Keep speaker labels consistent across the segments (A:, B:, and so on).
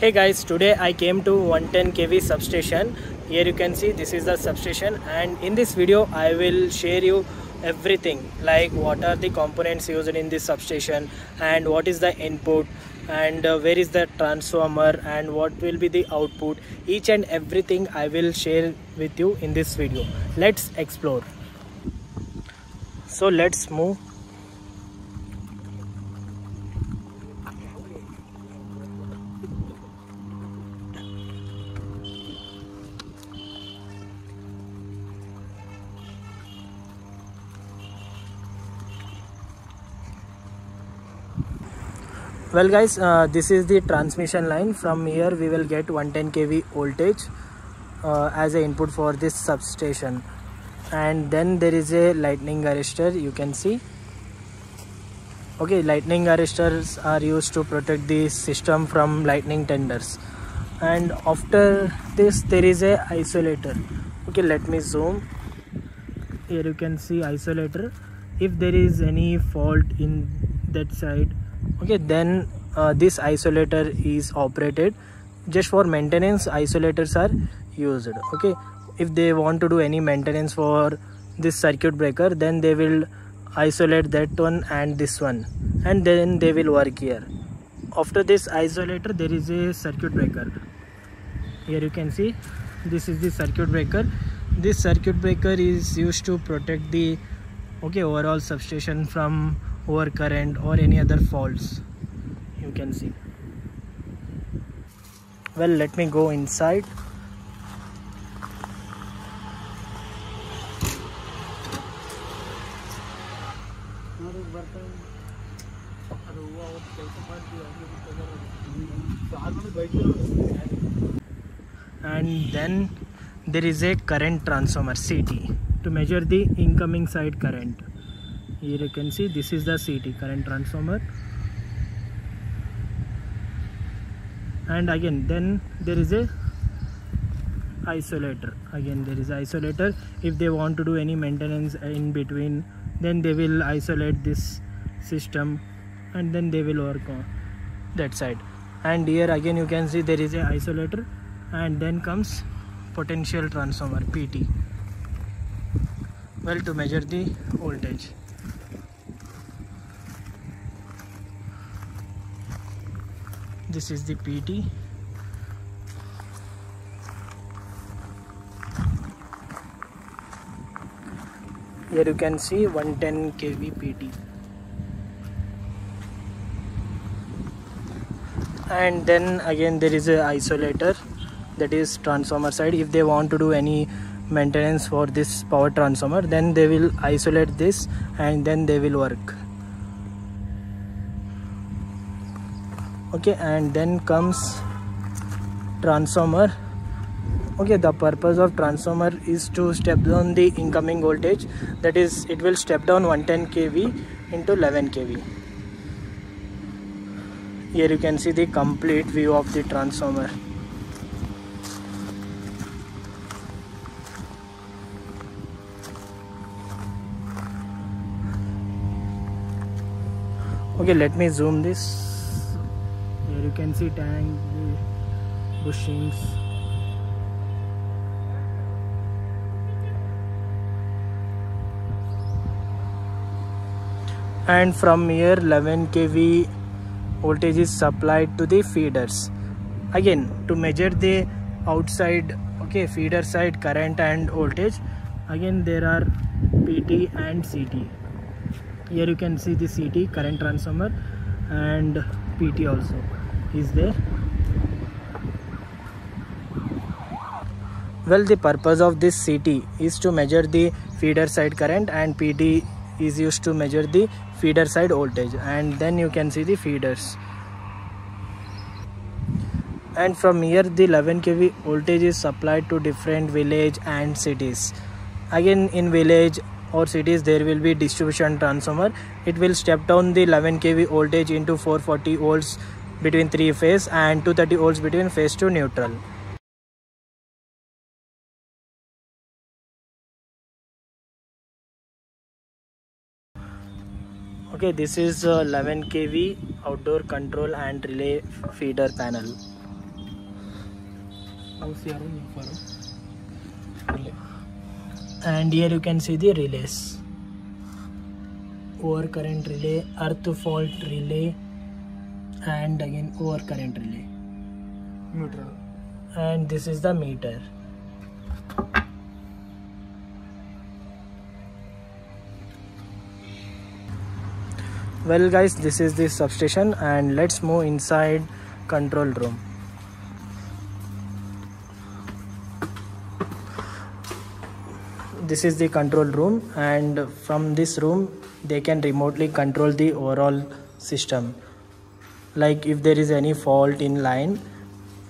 A: Hey guys, today I came to 110 kV substation. Here you can see this is the substation and in this video I will share you everything like what are the components used in this substation and what is the input and uh, where is the transformer and what will be the output. Each and everything I will share with you in this video. Let's explore. So let's move well guys uh, this is the transmission line. From here we will get 110 kV voltage uh, as a input for this substation. And then there is a lightning arrestor you can see. Okay lightning arrestors are used to protect the system from lightning tenders. And after this there is a isolator. Okay let me zoom. Here you can see isolator. If there is any fault in that side okay then uh, this isolator is operated just for maintenance. Isolators are used okay? If they want to do any maintenance for this circuit breaker then they will isolate that one and this one and then they will work here. After this isolator there is a circuit breaker. Here you can see this is the circuit breaker. This circuit breaker is used to protect the okay overall substation from overcurrent or any other faults you can see. Well let me go inside. And then there is a current transformer CT to measure the incoming side current here you can see this is the CT current transformer. And again then there is a isolator. Again there is isolator. If they want to do any maintenance in between then they will isolate this system and then they will work on that side. And here again you can see there is a isolator and then comes potential transformer PT well to measure the voltage this is the PT here you can see 110 kV PT and then again there is a isolator that is transformer side. If they want to do any maintenance for this power transformer then they will isolate this and then they will work okay and then comes transformer. Okay the purpose of transformer is to step down the incoming voltage. That is it will step down 110 kV into 11 kV. Here you can see the complete view of the transformer. Okay let me zoom this you can see tank bushings. And from here 11 kV voltage is supplied to the feeders. Again to measure the outside okay feeder side current and voltage again there are PT and CT here you can see the CT current transformer and PT also is there. Well the purpose of this CT is to measure the feeder side current and PT is used to measure the feeder side voltage. And then you can see the feeders. And from here the 11 kV voltage is supplied to different village and cities. Again in village or cities there will be distribution transformer. It will step down the 11 kV voltage into 440 volts between three phase and 230 volts between phase to neutral. Okay this is uh, 11 kV outdoor control and relay feeder panel. And here you can see the relays. Overcurrent relay earth fault relay and again overcurrent relay.
B: Neutral.
A: and this is the meter. Well guys this is the substation and let's move inside control room. This is the control room and from this room they can remotely control the overall system like if there is any fault in line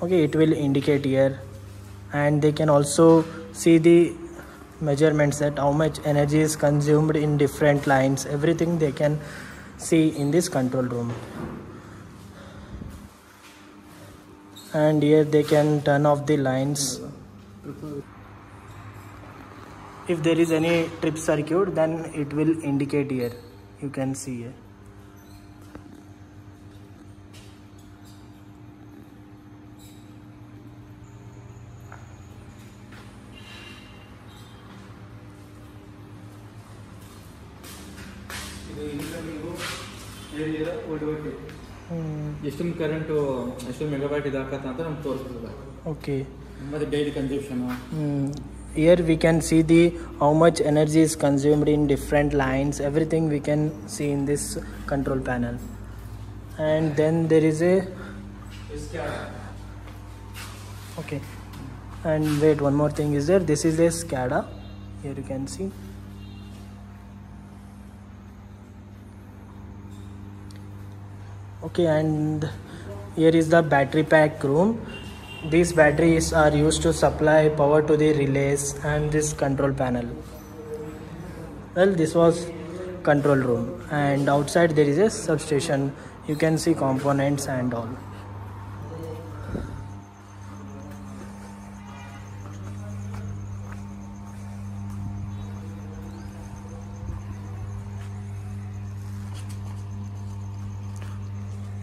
A: okay it will indicate here. And they can also see the measurements that how much energy is consumed in different lines. Everything they can see in this control room. And here they can turn off the lines. If there is any trip circuit then it will indicate here. You can see here
B: ಇದು ಇದರಲ್ಲಿ ನೀವು ಏರಿಯಾದ ಒಡವಟ್ಟು
A: Hmm,
B: ಎಷ್ಟೊಂದು current ಎಷ್ಟೊಂದು ಮೆಗಾಬ್ಯಾಟ್ ಇದಾಕತ್ತ ಅಂತ ನಮ್ಗೆ ತೋರಿಸ್ತದೆ
A: okay
B: ಮತ್ತು daily ಕನ್ಸೂಪ್ಷನ್
A: Hmm, here we can see the how much energy is consumed in different lines everything we can see in this control panel and then there is a okay and wait one more thing is there this is a scada here you can see Okay and here is the battery pack room. These batteries are used to supply power to the relays and this control panel. Well this was control room and outside there is a substation. You can see components and all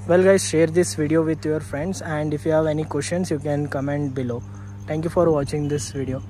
A: well guys share this video with your friends and if you have any questions you can comment below. Thank you for watching this video